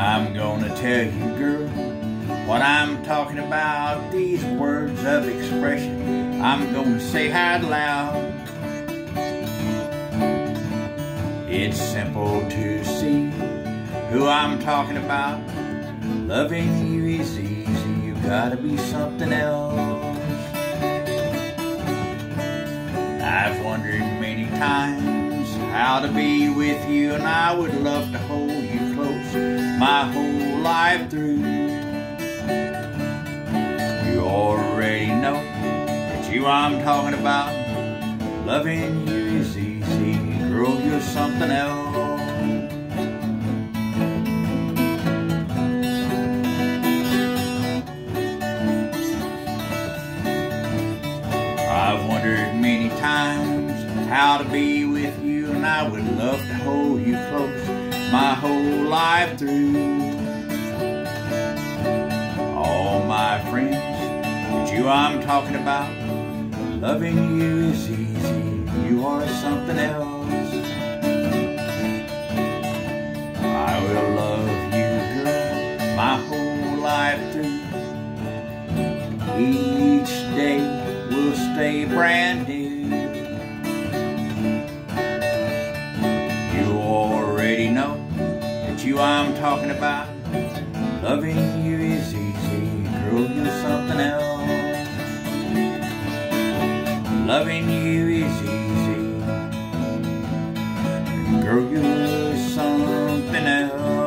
I'm gonna tell you, girl, what I'm talking about. These words of expression I'm gonna say out loud. It's simple to see who I'm talking about. Loving you is easy, you gotta be something else. I've wondered many times how to be with you, and I would love to hold you close my whole life through. You already know that you I'm talking about. Loving you is easy, girl, you're something else. I've wondered many times how to be with you, and I would love to hold you close my whole life through. All my friends that you I'm talking about, loving you is easy, you are something else. I will love you, girl, my whole life through. Each day will stay brand new. Talking about. Loving you is easy, girl, you're something else. Loving you is easy, girl, you're something else.